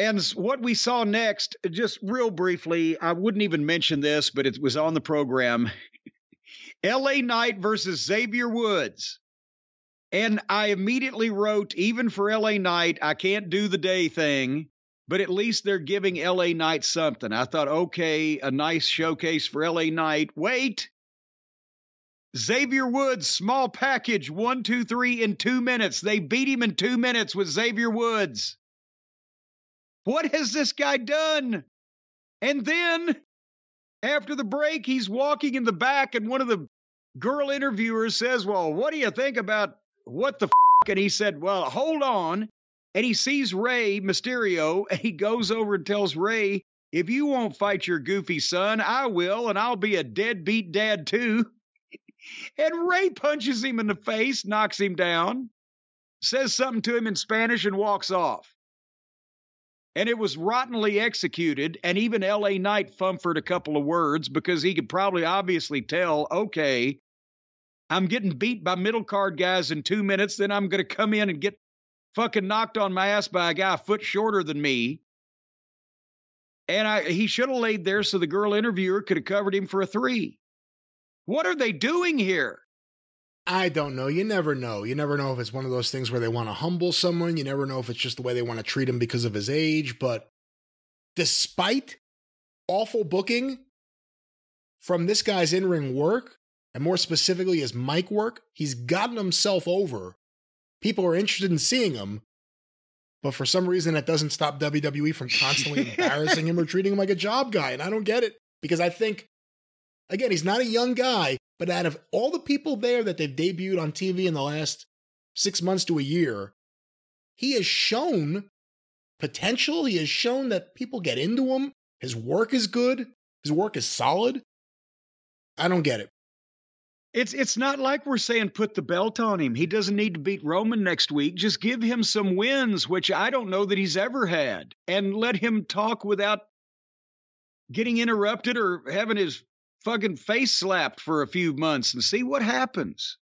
And what we saw next, just real briefly, I wouldn't even mention this, but it was on the program. LA Knight versus Xavier Woods. And I immediately wrote, even for LA Knight, I can't do the day thing, but at least they're giving LA Knight something. I thought, okay, a nice showcase for LA Knight. Wait. Xavier Woods, small package, one, two, three in two minutes. They beat him in two minutes with Xavier Woods. What has this guy done? And then after the break, he's walking in the back, and one of the girl interviewers says, Well, what do you think about what the f? And he said, Well, hold on. And he sees Rey Mysterio, and he goes over and tells Rey, If you won't fight your goofy son, I will, and I'll be a deadbeat dad too. and Rey punches him in the face, knocks him down, says something to him in Spanish, and walks off and it was rottenly executed. And even L.A. Knight fumfered a couple of words because he could probably obviously tell, okay, I'm getting beat by middle card guys in two minutes, then I'm going to come in and get fucking knocked on my ass by a guy a foot shorter than me. And I, he should have laid there so the girl interviewer could have covered him for a three. What are they doing here? I don't know. You never know. You never know if it's one of those things where they want to humble someone. You never know if it's just the way they want to treat him because of his age. But despite awful booking from this guy's in ring work, and more specifically his mic work, he's gotten himself over. People are interested in seeing him. But for some reason, that doesn't stop WWE from constantly embarrassing him or treating him like a job guy. And I don't get it because I think, again, he's not a young guy, but out of all the people there that they've debuted on TV in the last six months to a year, he has shown potential. He has shown that people get into him. His work is good. His work is solid. I don't get it. It's it's not like we're saying put the belt on him. He doesn't need to beat Roman next week. Just give him some wins, which I don't know that he's ever had, and let him talk without getting interrupted or having his fucking face slapped for a few months and see what happens.